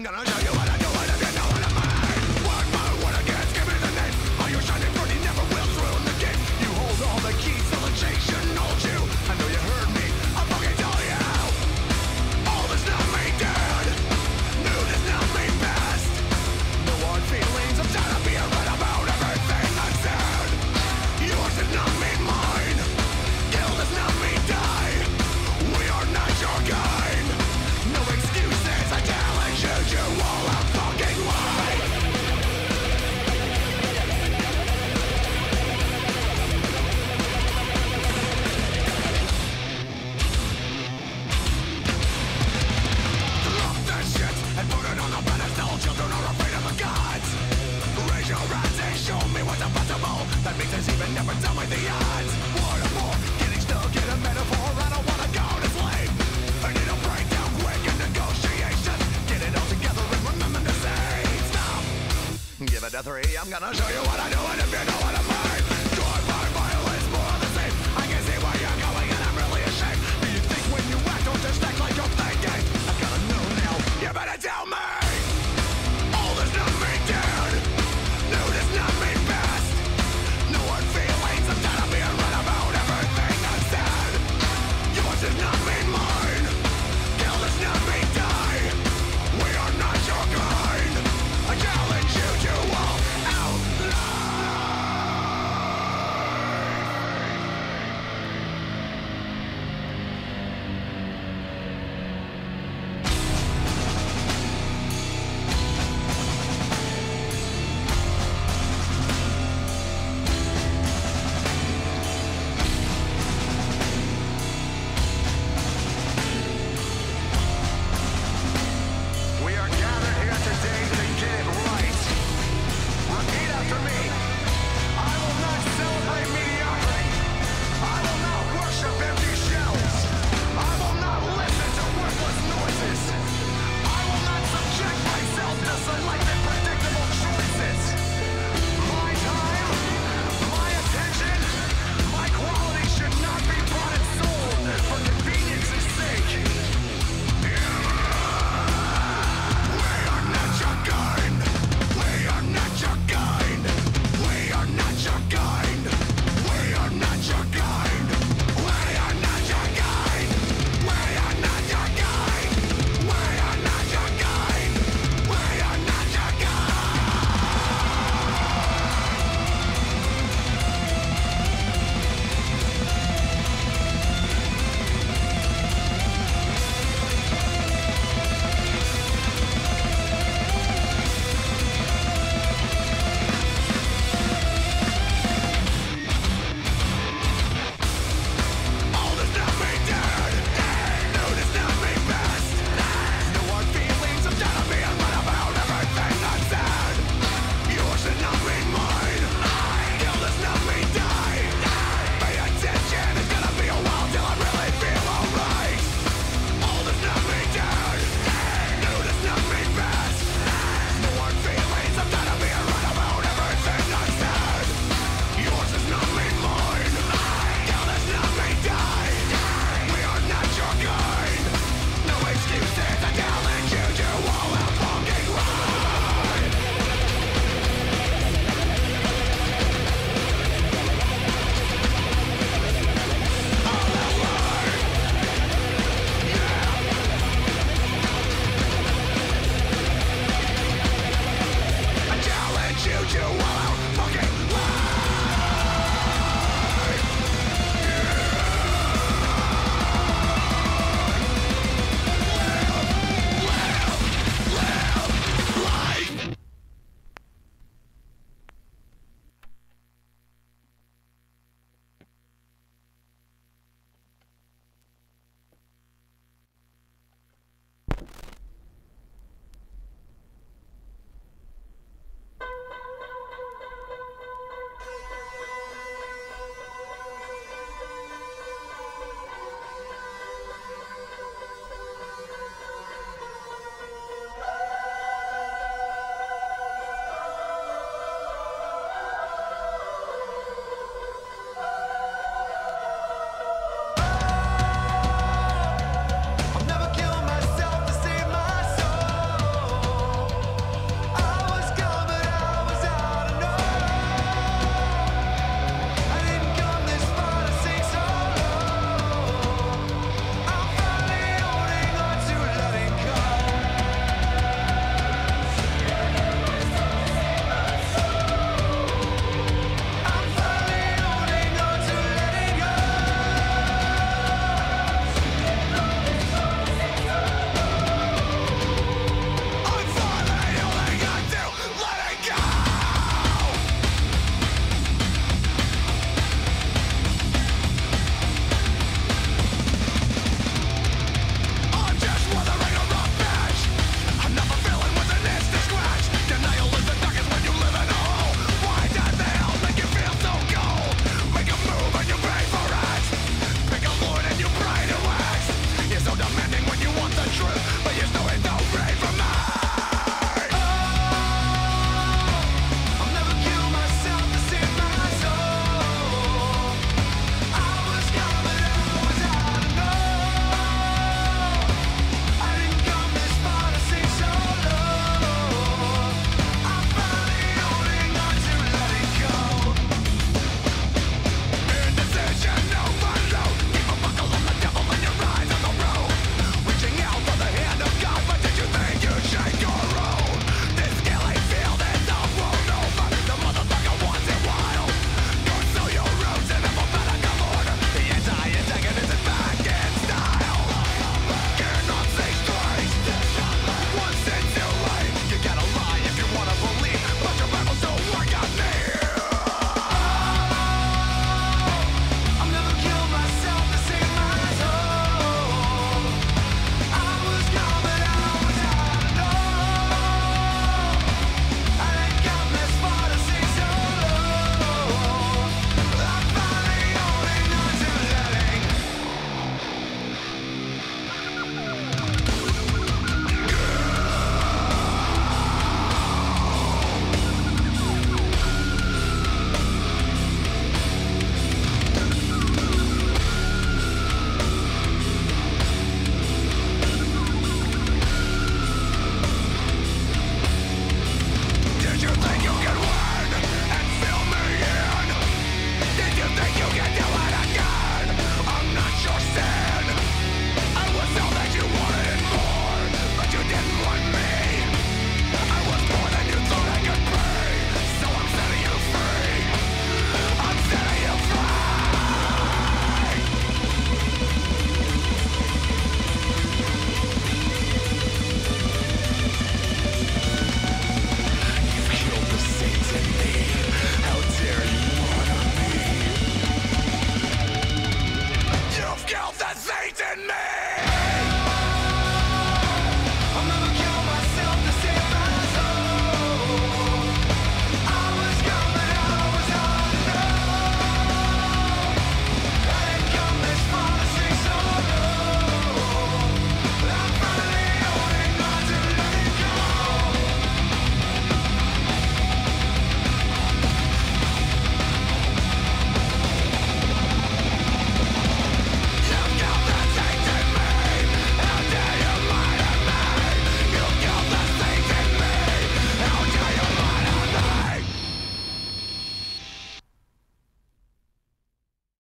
I'm gonna show you what I do. What I do. What I do. to three. I'm gonna show you what I do, and if you don't wanna fight.